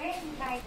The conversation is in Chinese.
Where?